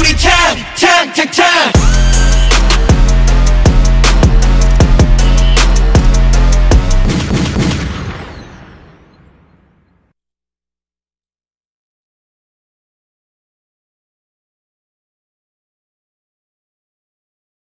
우리 탕탕탕탕